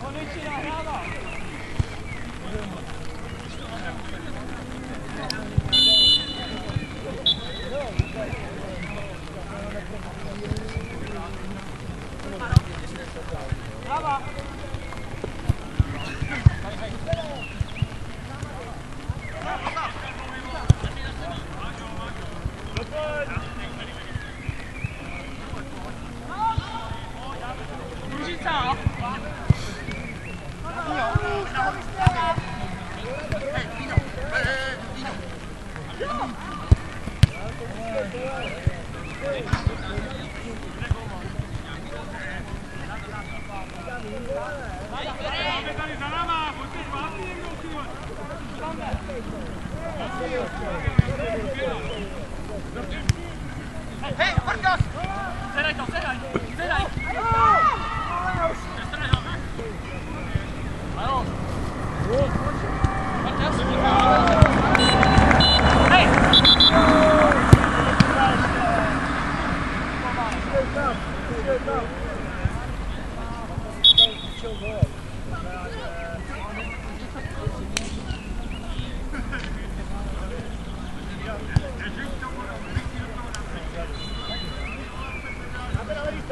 Konnichiwa,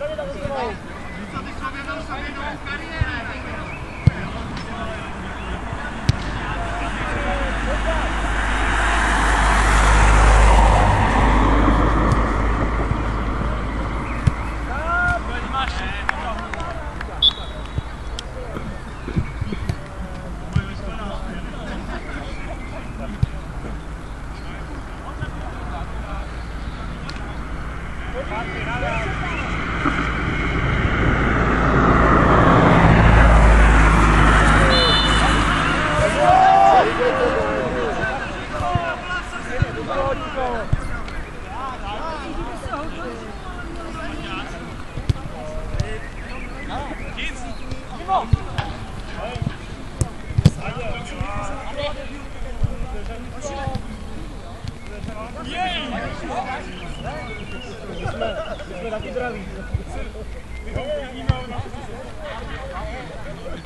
Travi da vostra mano. Sta di sovia dal sovia non per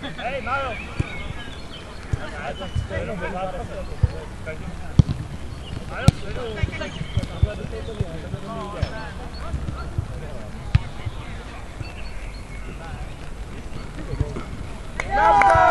Hey, Mario. Let's go!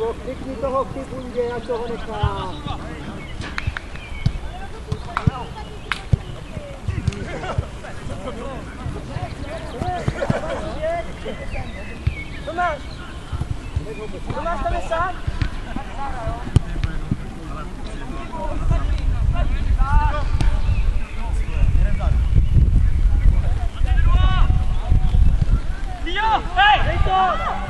Hejďo, klikni toho k ty bundě, ať toho nechá. Tomáš! Tomáš, tam je sám? Jo, hej! Dej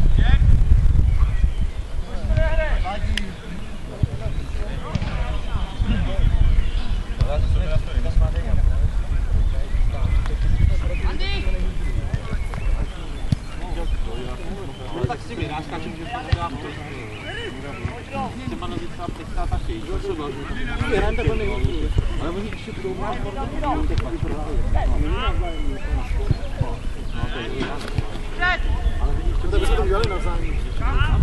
原来能上。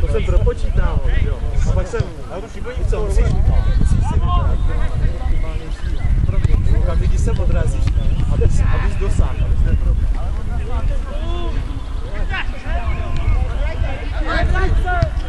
To jsem propočítal, jo. A pak jsem, víš co, musíš, musíš si vybrat optimálnější okamžik, když se odrazíš, abys, abys dosáhl, abys nepropadl. Ale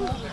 Oh.